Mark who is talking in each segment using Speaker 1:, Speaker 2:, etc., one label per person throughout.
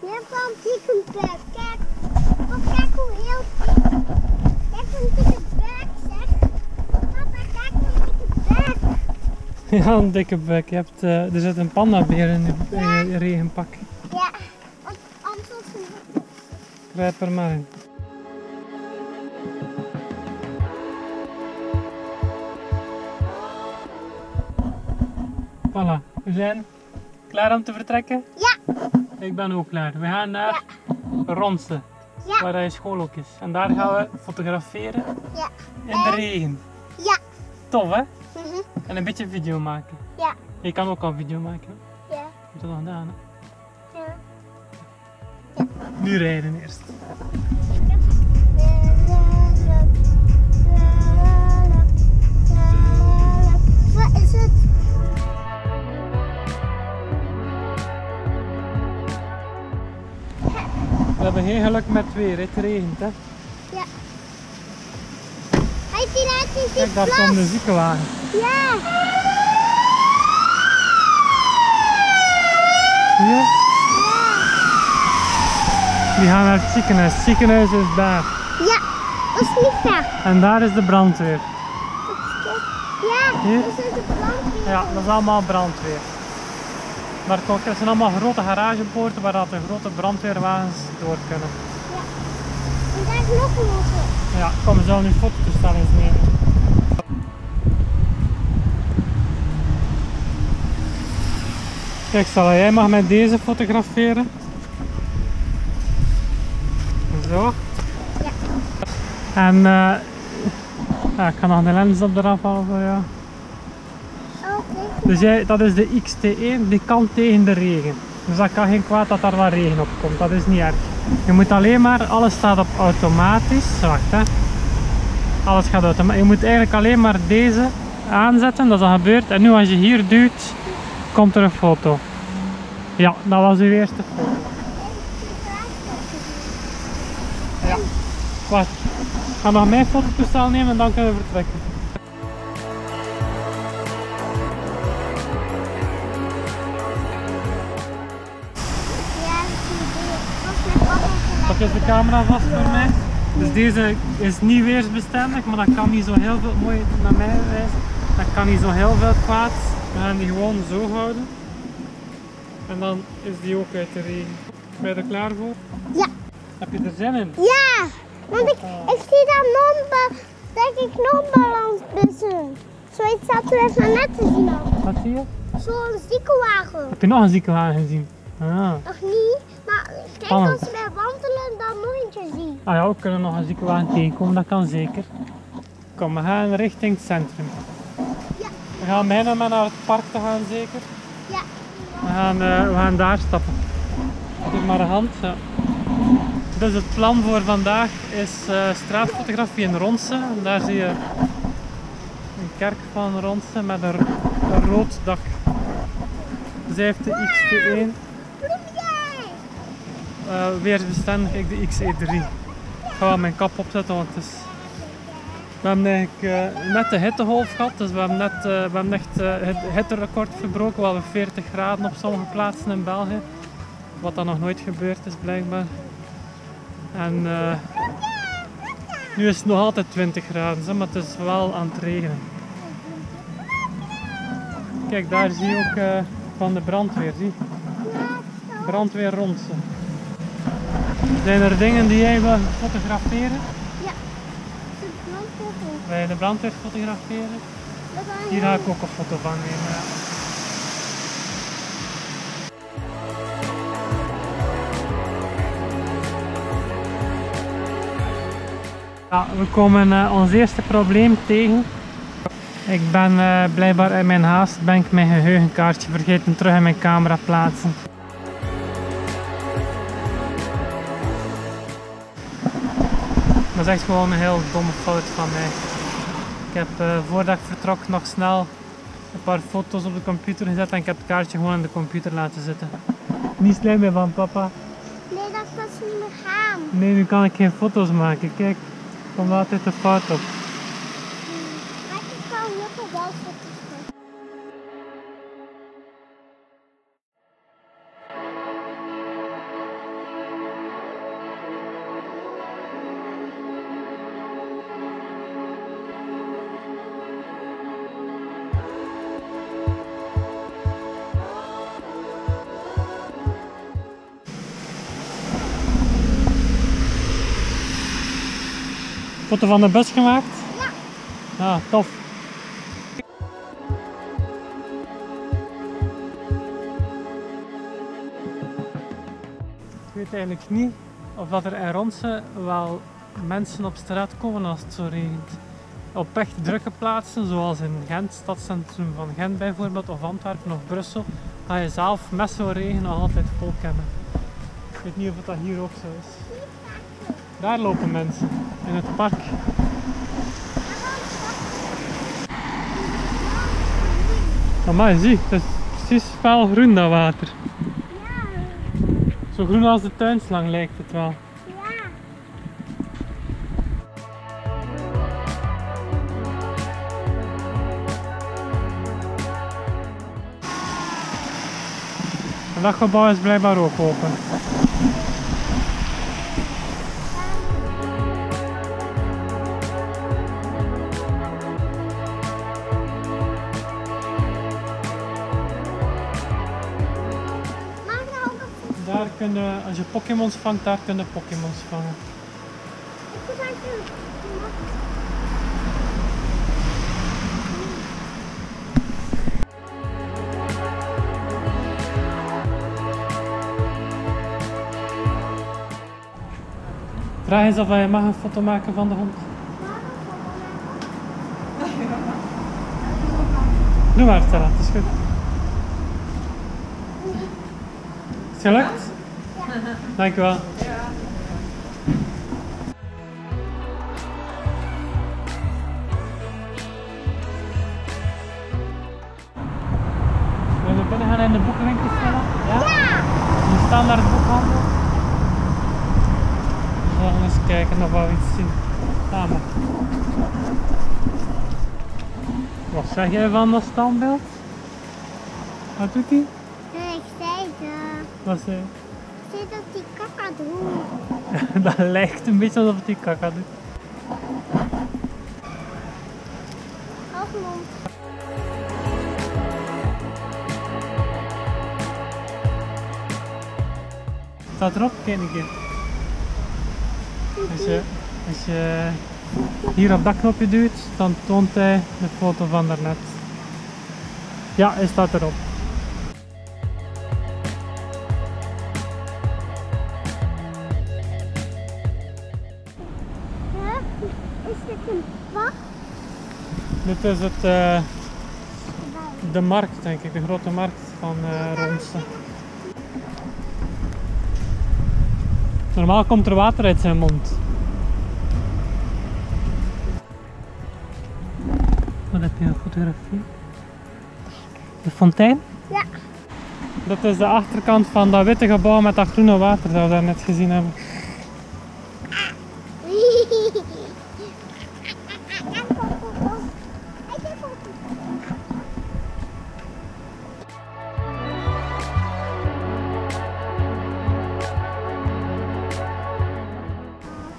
Speaker 1: Je hebt een dikke bek. Kijk. Oh, kijk hoe heel dik. Kijk een dikke bek, zeg. Papa, kijk een dikke bek.
Speaker 2: Ja, een dikke bek. Je hebt, eh, er zit een pandabeer in in je regenpak.
Speaker 1: Ja. Want anders is het
Speaker 2: er maar in. Voilà, we zijn klaar om te vertrekken?
Speaker 1: Ja.
Speaker 2: Ik ben ook klaar. We gaan naar Ronse,
Speaker 1: Ja.
Speaker 2: waar je school ook is. En daar gaan we fotograferen
Speaker 1: Ja.
Speaker 2: in de regen.
Speaker 1: Ja.
Speaker 2: Tof hè?
Speaker 1: Mhm.
Speaker 2: En een beetje video maken.
Speaker 1: Ja.
Speaker 2: Je kan ook al video maken.
Speaker 1: Ja.
Speaker 2: Heb je dat nog gedaan? Hè?
Speaker 1: Ja.
Speaker 2: Nu rijden eerst. Hebben geen geluk met weer, het regent hè.
Speaker 1: Ja. Hij die
Speaker 2: Kijk, daar komt de ziekenwagen.
Speaker 1: Ja.
Speaker 2: Hier.
Speaker 1: Ja.
Speaker 2: Die gaan naar het ziekenhuis. Het ziekenhuis is daar.
Speaker 1: Ja. Dat is niet ver.
Speaker 2: En daar is de brandweer.
Speaker 1: Ja.
Speaker 2: Hier?
Speaker 1: Dat is de brandweer.
Speaker 2: Ja, dat is allemaal brandweer. Maar het zijn allemaal grote garagepoorten waar dat de grote brandweerwagens door kunnen.
Speaker 1: En daar is nog een auto.
Speaker 2: Ja, kom, we zullen nu fototoestel eens nemen. Kijk, Sala, jij mag met deze fotograferen. Zo.
Speaker 1: Ja.
Speaker 2: En eh ja, ik ga nog de lens op eraf halen voor jou.
Speaker 1: Oké.
Speaker 2: Dus jij, dat is de XT1, die kan tegen de regen. Dus dat kan geen kwaad dat daar wat regen op komt, dat is niet erg. Je moet alleen maar, alles staat op automatisch. Wacht hè. Alles gaat automatisch. Je moet eigenlijk alleen maar deze aanzetten, dat is al gebeurd. En nu als je hier duwt, komt er een foto. Ja, dat was uw eerste foto. Ja. Wacht, ga nog mijn fototoestel nemen en dan kunnen we vertrekken. Camera vast voor mij. Dus deze is niet weersbestendig, maar dat kan niet zo heel veel, mooi naar mij wijzen, dat kan niet zo heel veel kwaad. We gaan die gewoon zo houden. En dan is die ook uit de regen. Ben je er klaar voor?
Speaker 1: Ja.
Speaker 2: Heb je er zin in?
Speaker 1: Ja. Want ik, ik zie daar non dat ik non-balansbussen. Zoiets hadden we net te zien.
Speaker 2: Wat zie je?
Speaker 1: Zo'n ziekenwagen.
Speaker 2: Heb je nog een ziekenwagen gezien? Ah.
Speaker 1: Nog niet, maar kijk
Speaker 2: Spannend.
Speaker 1: als we wandelen dan nog eentje zien.
Speaker 2: ah ja, we kunnen nog een ziekenwagen tegenkomen, dat kan zeker. Kom, we gaan richting het centrum.
Speaker 1: Ja.
Speaker 2: We gaan bijna maar naar het park te gaan zeker.
Speaker 1: Ja.
Speaker 2: We gaan, eh, we gaan daar stappen. Doe maar de hand. Ja. Dus het plan voor vandaag is eh, straatfotografie in Ronse. En daar zie je een kerk van Ronse met een, ro- een rood dak. Zij heeft de XT1,
Speaker 1: Bloemje!
Speaker 2: Eh weersbestendig, ik de XE3. Ik ga wel mijn kap opzetten, want het is... We hebben eh, net de hittegolf gehad, dus we hebben net eh, we hebben het hitterecord verbroken. We hadden 40 graden op sommige plaatsen in België. Wat dan nog nooit gebeurd is blijkbaar. En nu is het nog altijd 20 graden, maar het is wel aan het regenen. Kijk, daar zie je ook van de brandweer, zie. Brandweer Ronse. Zijn er dingen die jij wil fotograferen?
Speaker 1: Ja. De brandweer.
Speaker 2: Wil je de brandweer fotograferen? Hier ga ik ook een foto van nemen. Ja. Ja, we komen eh, ons eerste probleem tegen. Ik ben eh, blijkbaar in mijn haast ben ik mijn geheugenkaartje vergeten terug in mijn camera plaatsen. Dat is echt gewoon een heel domme fout van mij. Ik heb eh, voordat ik vertrok nog snel een paar foto's op de computer gezet en ik heb het kaartje gewoon in de computer laten zitten. Niet slim meer van papa.
Speaker 1: Nee, dat ze niet meer gaan.
Speaker 2: Nee, nu kan ik geen foto's maken. Kijk, komt altijd de fout op. Foto van de bus gemaakt?
Speaker 1: Ja.
Speaker 2: Ja, tof. Ik weet eigenlijk niet of dat er in Ronse wel mensen op straat komen als het zo regent. Op echt drukke plaatsen, zoals in Gent, stadcentrum van Gent bijvoorbeeld, of Antwerpen of Brussel, ga je zelf met zo'n regen nog altijd volk hebben. Ik weet niet of dat hier ook zo is. Daar lopen mensen, in het park. Maar zie, het is precies fel groen dat water.
Speaker 1: Ja.
Speaker 2: Zo groen als de tuinslang lijkt het wel. En dat gebouw is blijkbaar ook open. Daar kunnen, als je Pokémons vangt, daar kunnen Pokémons vangen. Vraag eens of je mag een foto maken van de hond. Doe maar Stella, het is goed. Is het gelukt? Dankjewel. Willen we binnen gaan in de boekenwinkel Stella? Ja?
Speaker 1: Ja.
Speaker 2: We staan naar het boekhandel. We gaan eens kijken of we iets zien. Samen. Wat zeg jij van dat standbeeld? Wat doet hij?
Speaker 1: Nee, ik zei het.
Speaker 2: Wat zei
Speaker 1: dat die kaka doet.
Speaker 2: Dat lijkt een beetje alsof hij kaka doet. Staat erop? Kijk een keer. Als je, als je hier op dat knopje duwt, dan toont hij de foto van daarnet. Ja, hij staat erop.
Speaker 1: Dit
Speaker 2: is het, eh, de markt, denk ik, de grote markt van eh Ronse. Normaal komt er water uit zijn mond. Wat heb je een fotografie? De fontein?
Speaker 1: Ja.
Speaker 2: Dat is de achterkant van dat witte gebouw met dat groene water dat we daar net gezien hebben.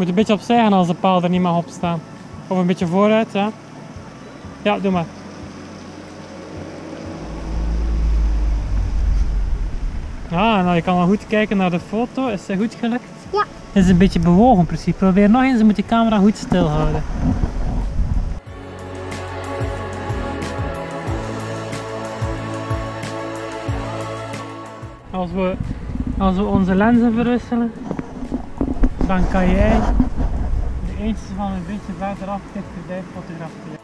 Speaker 2: moet een beetje opzij gaan als de paal er niet mag op staan. Of een beetje vooruit, ja. Ja, doe maar. Ah, nou je kan wel goed kijken naar de foto. Is zij goed gelukt?
Speaker 1: Ja.
Speaker 2: Het is een beetje bewogen precies. Probeer nog eens, je moet die camera goed stil houden. Als we, als we onze lenzen verwisselen, dan kan jij de eentje van een beetje verderaf dichterbij fotograferen.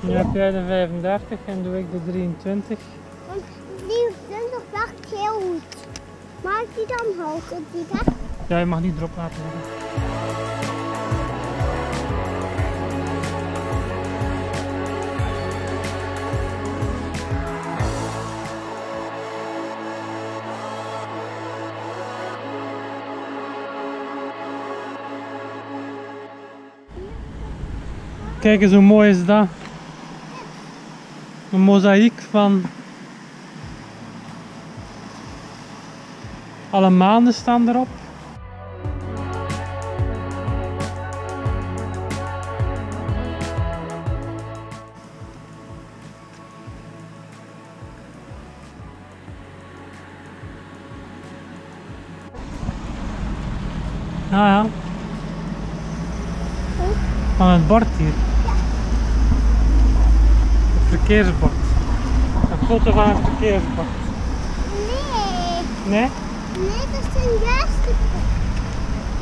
Speaker 2: Nu heb jij de 35 en doe ik de 23.
Speaker 1: Want die vindt wacht heel goed. Maar die dan hoger die gaat,
Speaker 2: Ja, je mag niet erop laten liggen. Kijk eens hoe mooi is dat. Een mozaïek van alle maanden staan erop. Ja, ja. Van het bord hier. Verkeersbord. Een foto van het verkeersbord.
Speaker 1: Nee,
Speaker 2: Nee?
Speaker 1: nee, dat is een juiste.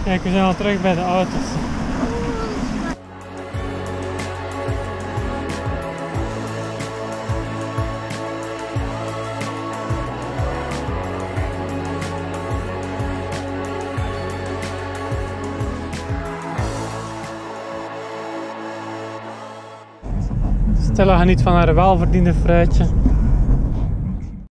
Speaker 2: Kijk, we zijn al terug bij de auto's. Stella geniet van haar welverdiende fruitje.